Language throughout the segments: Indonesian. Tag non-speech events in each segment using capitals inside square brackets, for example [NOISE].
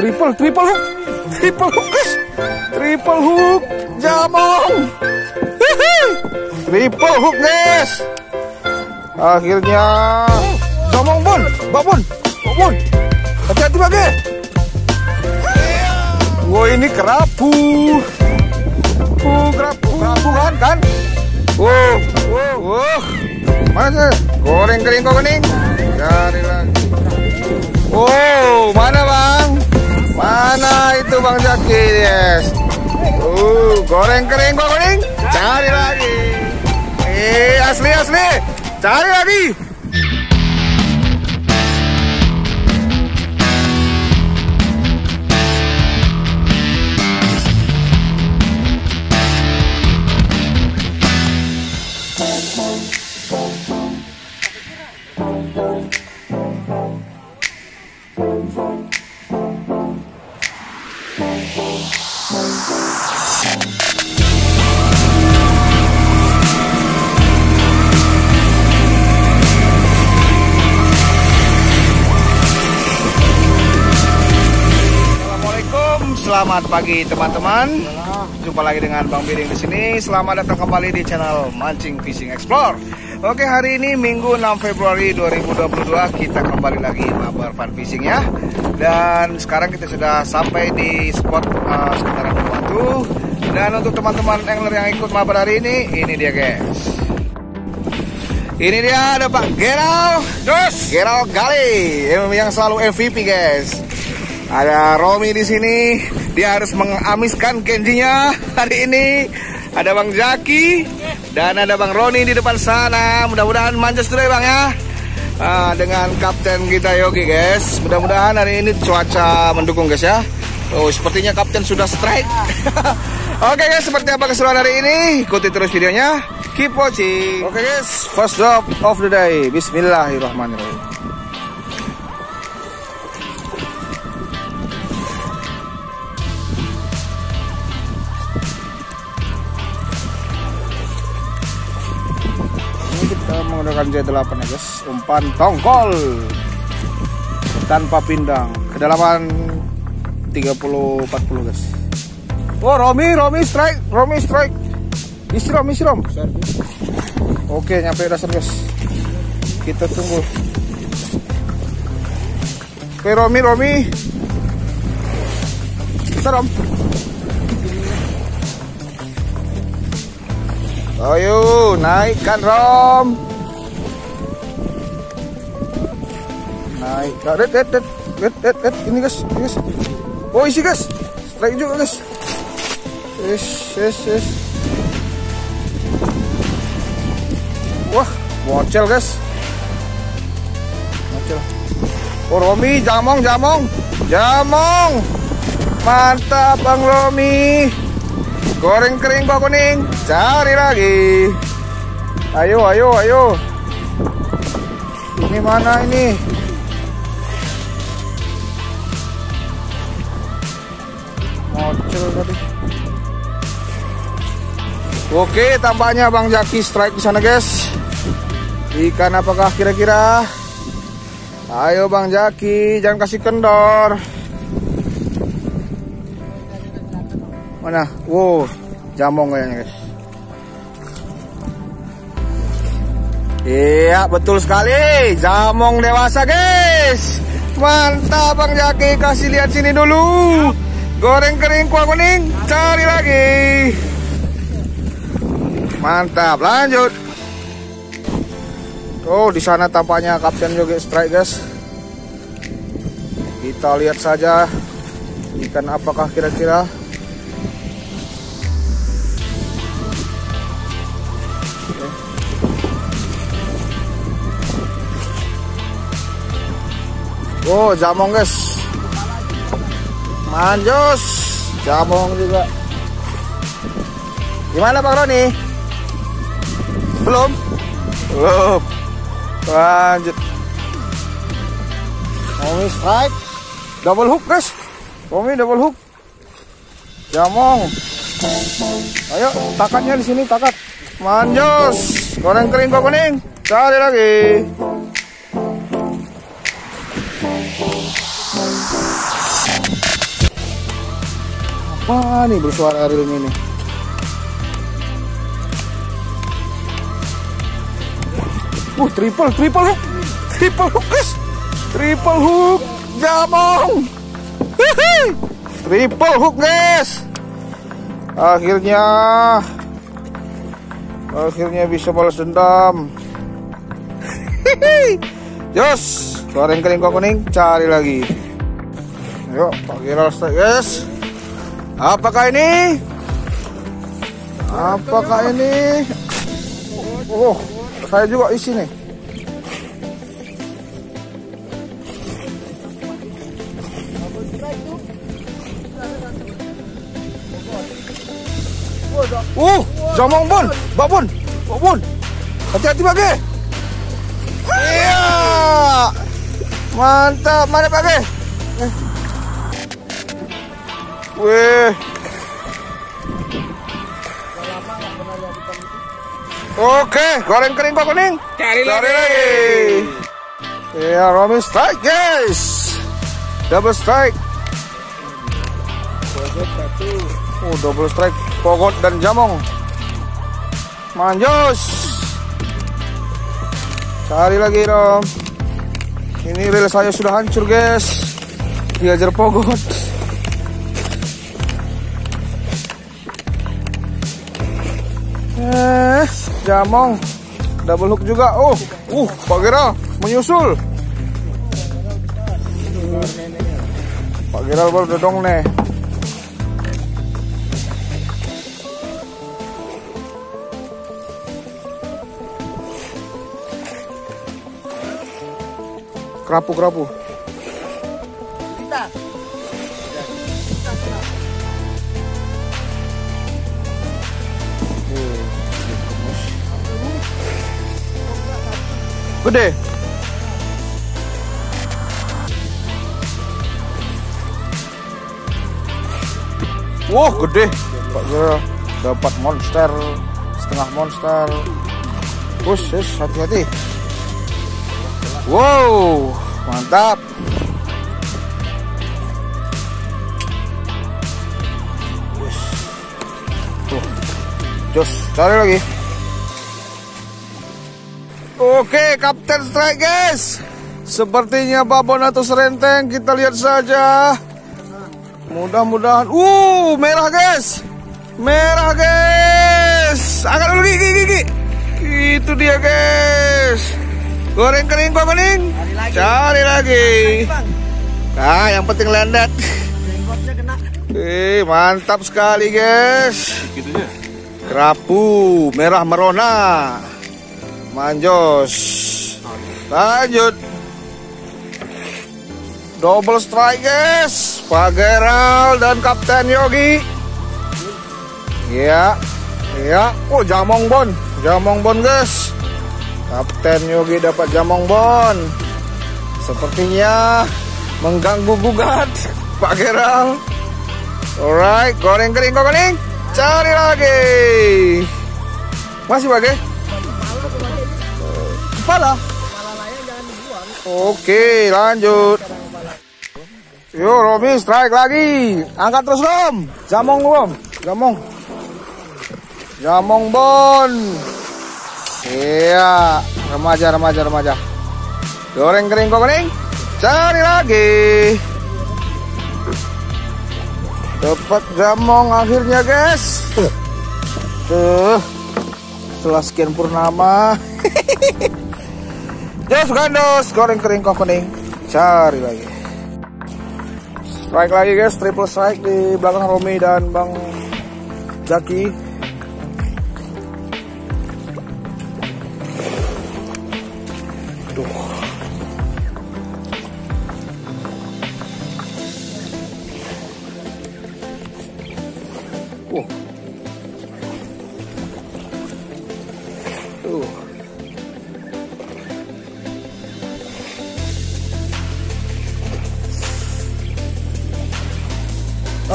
triple, triple hook. Triple hook, guys. Triple hook. Jamong. Triple hook, guys. Akhirnya jamong bun, babun, babun. Hati-hati bagi. Wah ini kerapu. Uh, kerapu, kerapu kan, kan? Wow, wow, wow. Mana sih? Goreng kering kok kening. Cari lagi. Wow, mana bang? Mana itu bang Jaki? Yes. Uh, goreng kering kening. Cari lagi. Eh, asli asli. Cari lagi. Selamat pagi teman-teman. Jumpa lagi dengan Bang Biring di sini. Selamat datang kembali di channel Mancing Fishing Explore. Oke, hari ini Minggu 6 Februari 2022 kita kembali lagi mabar fun fishing ya. Dan sekarang kita sudah sampai di spot uh, sekitaran Batu. Dan untuk teman-teman angler yang ikut mabar hari ini, ini dia guys. Ini dia ada Pak Gerald Dos Gerald Gali yang selalu MVP guys. Ada Romi di sini. Dia harus mengamiskan kenjinya hari ini. Ada Bang Jaki dan ada Bang Roni di depan sana. Mudah-mudahan manjas dulu ya Bang ya. Ah, dengan kapten kita Yogi guys. Mudah-mudahan hari ini cuaca mendukung guys ya. Oh, sepertinya kapten sudah strike. [LAUGHS] Oke guys, seperti apa keseruan hari ini? Ikuti terus videonya. Keep watching. Oke guys, first drop of the day. Bismillahirrahmanirrahim. Kita menggunakan J8 ya guys. Umpan tongkol tanpa pindang. Kedalaman 30 40 guys. Oh, Romi, Romi strike, Romi strike. Isi Rom, isi. Oke, nyampe dasar guys. Kita tunggu. Oke, Romi, Romi. Bisa. Ayo, naikkan Rom. Naik. Red, red, red, red, red, red. Ini guys, ini guys. Oh, isi guys. Strike juga guys. Yes, yes, yes. Wah, bocel guys. Bocel. Oh, Romi, jamong, jamong. Jamong. Mantap Bang Romi. Goreng kering Pak Kuning. Cari lagi. Ayo, ayo, ayo. Ini mana ini? Mocel tadi. Oke, tampaknya Bang Jaki strike di sana, guys. Ikan apakah kira-kira? Ayo Bang Jaki, jangan kasih kendor. Mana? Wow, jamong kayaknya, guys. Iya, betul sekali. Jamong dewasa, guys. Mantap Bang Jaki, kasih lihat sini dulu. Goreng kering kuah kuning, cari lagi. Mantap, lanjut. Oh, di sana tampaknya Kapten juga strike, guys. Kita lihat saja ikan apakah kira-kira. Oh, jamong, guys. Manjos, jamong juga. Gimana Bang Roni? Belum? Belum. Lanjut. Romi strike. Double hook, guys. Romi double hook. Jamong. Ayo, takatnya di sini, takat. Manjos. Goreng kering kok kuning. Cari lagi. Wah, nih bersuara realnya nih. Uh, triple, triple hook. Triple hook, guys. Triple hook. Jamong. Triple hook, guys. Akhirnya Akhirnya bisa balas dendam. Jos, goreng kering kok kuning, cari lagi. Yuk, pakai strike, guys. Apakah ini? Apakah ini? Oh, saya juga isi nih. Uh, jamong bon, babon, babon. Hati-hati bagi. Iya, mantap, mana bagi? Eh. Wih. Oke, goreng kering pak kuning. Cari, Cari lagi. Ya, Romi strike guys. Double strike. Oh, double strike Pogot dan Jamong. Manjos. Cari lagi dong. Ini reel saya sudah hancur guys. Diajar Pogot. Jamong. Double hook juga. Oh, uh, Pak Geral menyusul. Pak Geral baru dodong nih. Kerapu Gede. Wah, gede. Pak Gera dapat monster, setengah monster. Yes, hati-hati. Wow, mantap. Tuh, jos, cari lagi. Oke, Kapten Strike guys. Sepertinya babon atau serenteng, kita lihat saja. Mudah-mudahan, uh, merah guys. Merah guys. Angkat dulu gigi, gigi. Itu dia guys. Goreng kering kok kuning. Cari lagi. Nah, yang penting landat. Eh, mantap sekali guys. Kerapu merah merona. Manjos. Lanjut. Double strike guys. Pak Geral dan Kapten Yogi. Ya. Ya. Oh, jamong bon. Jamong bon guys. Kapten Yogi dapat jamong bon. Sepertinya mengganggu gugat [LAUGHS] Pak Geral. Alright, goreng kering kering. Cari lagi. Masih Pak Kepala. Oke, lanjut. Yo, Romi strike lagi. Angkat terus, Rom. Jamong, Rom. Jamong. Jamong bon. Iya, remaja, remaja, remaja. Goreng kering kok kering. Cari lagi. Dapat jamong akhirnya, guys. Tuh. Setelah sekian purnama. [LAUGHS] Jos gandos, goreng kering kok. Cari lagi. Strike lagi guys, triple strike di belakang Romi dan Bang Jaki. Duh. Uh.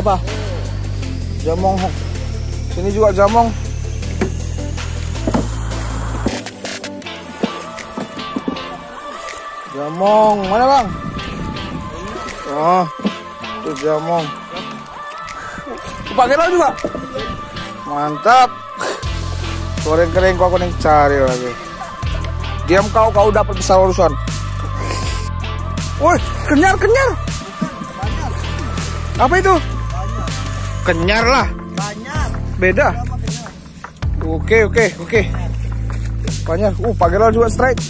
Apa? Jamong. Sini juga jamong. Jamong, mana bang? Oh, itu jamong. Pak Gelo juga. Mantap. Goreng kering kok kuning cari lagi. Diam kau kau dapat besar urusan. Woi, kenyar kenyar. Apa itu? Kenyar lah. Beda. Oke oke oke. Banyak. Uh, Pak Gelo juga strike.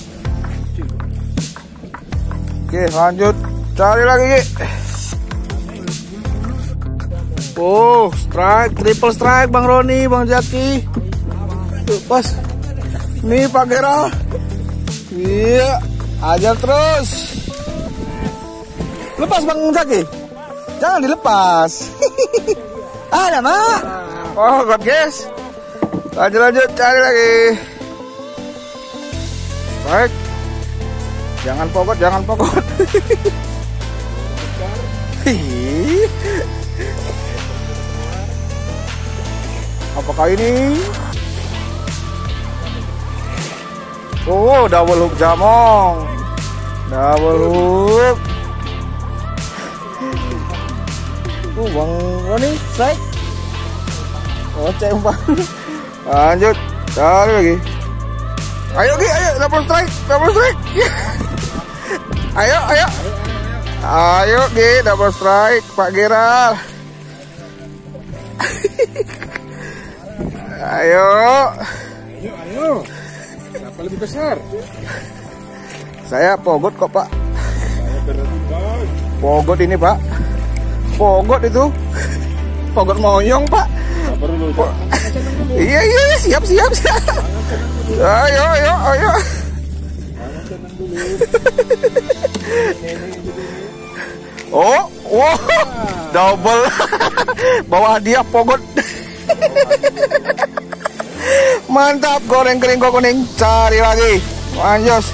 Oke, lanjut. Cari lagi, Ki. Oh, strike, triple strike Bang Roni, Bang Jaki. Tuh, pas. Nih Pak Gera. Iya, ajar terus. Lepas Bang Jaki. Jangan dilepas. [LAUGHS] Ada, Mak. Oh, God, guys. Lanjut, lanjut, cari lagi. Baik. Jangan pokok, jangan pokok. [LAUGHS] Apakah ini? Oh, double hook jamong. Double hook. Uh, Bang Roni, strike. Oh, cempak. [LAUGHS] Lanjut, cari lagi. Ayo Ki, ayo double strike, double strike. [LAUGHS] ayo, ayo. Ayo Ki, double strike Pak Geral. [LAUGHS] ayo. Ayo, ayo. Siapa lebih besar? Saya pogot kok Pak. Pogot ini Pak. Pogot itu. Pogot moyong Pak. Po- iya iya iya, siap siap siap. Ayo ayo ayo. Oh, wow, double. [LAUGHS] Bawa hadiah pogot. Mantap, goreng kering kok kuning. Cari lagi. Lanjut.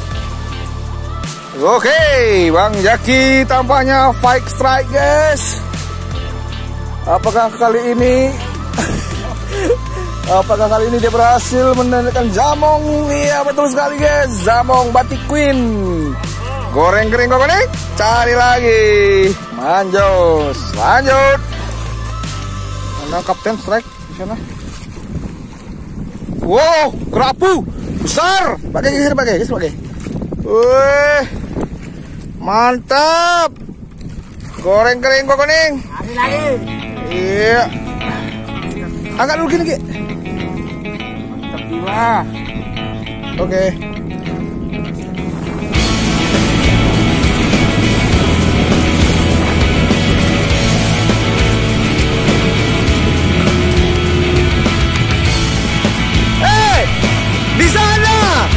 Oke, Bang Jaki tampaknya fight strike, guys. Apakah kali ini [LAUGHS] Apakah kali ini dia berhasil menandakan jamong? Iya betul sekali guys, jamong batik queen. Goreng kering kok nih? Cari lagi. Manjos, lanjut. Mana kapten strike di sana? Wow, kerapu besar. Pakai geser pakai, geser pakai. Wih, mantap. Goreng kering kok kuning. Iya. Angkat dulu gini, Ki. Wah. Oke. Eh, di sana.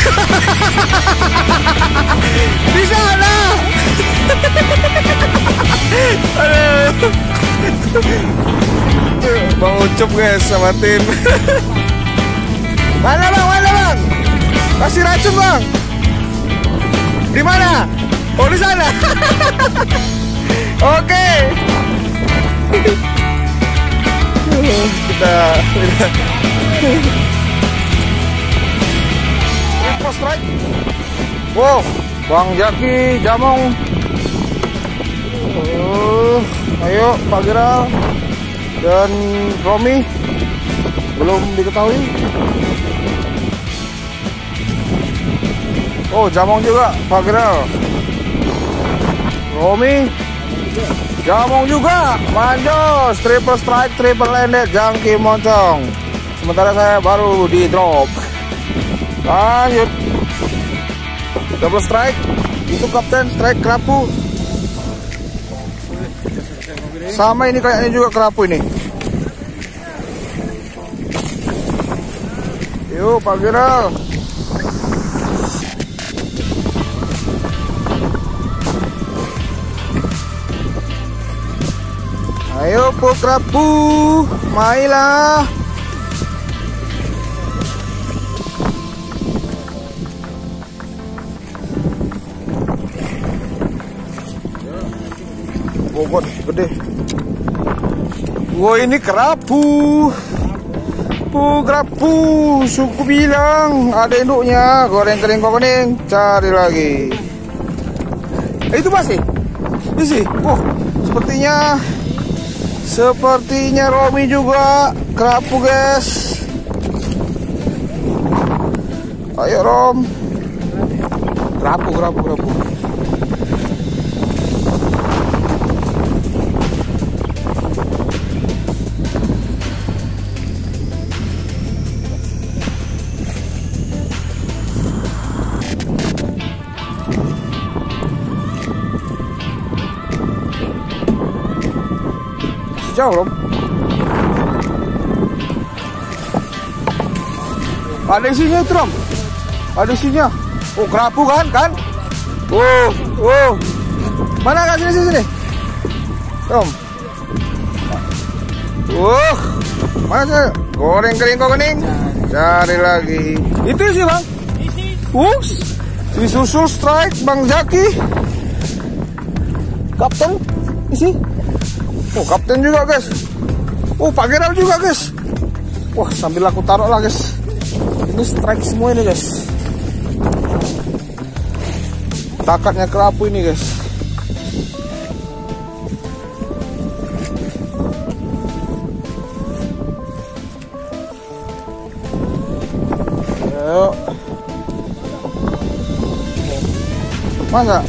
[LAUGHS] di sana. [LAUGHS] Aduh. Bang Ucup guys sama tim. Mana bang? Mana bang? Kasih racun bang. Di mana? Oh di sana. [LAUGHS] Oke. Kita. Triple strike. Wow, Bang Jaki, Jamong. Ayo Pak Giral dan Romi belum diketahui. Oh, Jamong juga, Pak Giral. Romi, Jamong juga, Manjos, triple strike, triple landed, jangki moncong. Sementara saya baru di drop. Lanjut. Double strike, itu kapten strike kerapu. Sama ini kayaknya juga kerapu ini. Yuk, Pak Giral. Ayo pokrapu, mailah. Bogor gede. Wah ini kerapu. Pu kerapu, suku bilang ada induknya, goreng kering kuning, cari lagi. Eh, itu masih? Ini sih. Wah, sepertinya Sepertinya Romi juga kerapu guys. Ayo Rom. Kerapu, kerapu, kerapu. Rom. Ada isinya itu Rom. Ada isinya. Oh kerapu kan kan? Oh, oh. Mana kan sini sini. Rom. Uh, mana sih? Goreng kering kok kening. Cari lagi. Itu sih bang. Us. Si susul strike Bang Zaki. Kapten. Isi. Oh kapten juga guys. Oh Pak Gerald juga guys. Wah sambil aku taruh lah guys. Ini strike semua ini guys. Takatnya kerapu ini guys. Ayo. Mana?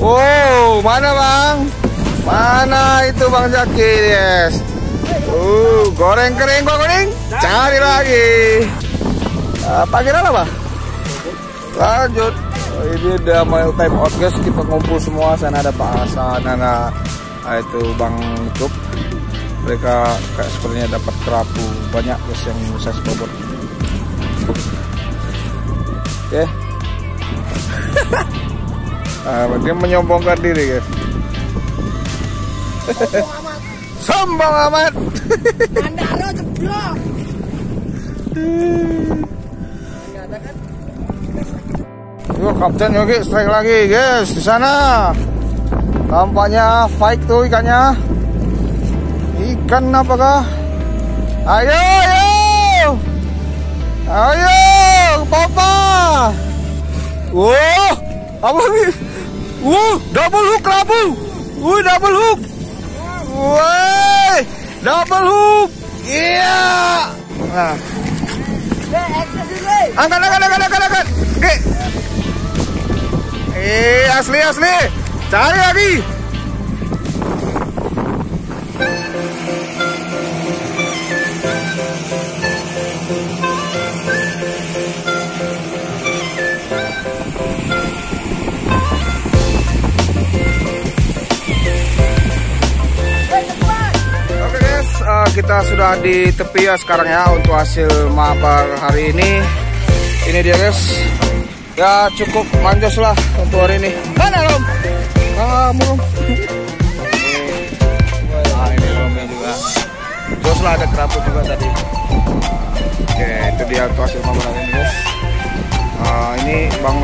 Oh, mana bang? Mana itu bang Zaki? Yes. Uh, goreng kering, goreng kering. Cari lagi. Uh, Pak Kira apa? Lanjut. Oh, ini udah mau time out guys. Kita ngumpul semua. Sana ada Pak Hasan, ada ah, itu Bang Cup. Mereka kayak sepertinya dapat kerapu banyak guys yang saya bobot. Oke. Okay. [LAUGHS] nah, dia menyombongkan diri guys. Sombong amat. Mandaro jeblok. Yo kapten Yogi strike lagi guys di sana. Tampaknya fight tuh ikannya. Ikan apakah? Ayo ayo. Ayo papa. Wow, apa nih? Wow, double hook kerabu. Wuh, double hook. Woi, double hook. Iya. Nah, ekses dulu. angkat, angkat, angkat, angkat, angkat. Oke. Eh, asli, asli. Cari lagi. Oke kita sudah di tepi ya sekarang ya untuk hasil mabar hari ini. Ini dia guys. Ya cukup manjos lah untuk hari ini. Mana Rom? Kamu Rom. Nah ini Romnya juga. Jos lah ada kerapu juga tadi. Oke itu dia untuk hasil mabar hari ini guys. Nah, ini Bang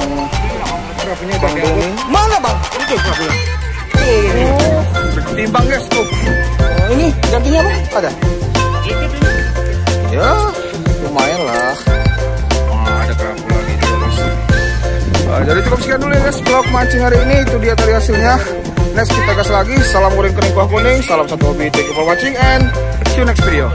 kerapunya Bang Doni. Mana Bang? Itu kerapunya. Oh, timbang guys tuh. Oh, ini gantinya bang ada? Ya lumayan lah. Wah, ada kerapu lagi. Nah, jadi cukup sekian dulu ya guys vlog mancing hari ini itu dia tadi hasilnya. Next kita gas lagi. Salam goreng kering kuah kuning. Salam satu hobi. Thank you for watching and see you next video.